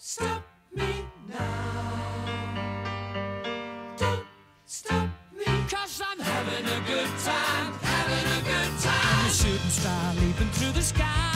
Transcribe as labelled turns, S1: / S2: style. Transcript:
S1: stop me now. Don't stop me. Cause I'm having a good time, having a good time.
S2: A shooting star leaping through the sky.